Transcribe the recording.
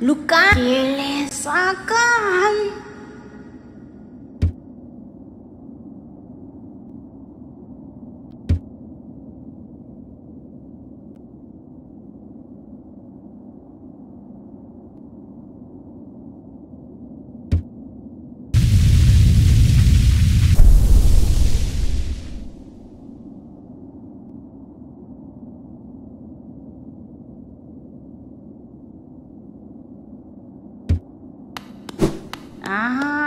luka. Dilesakan Ah.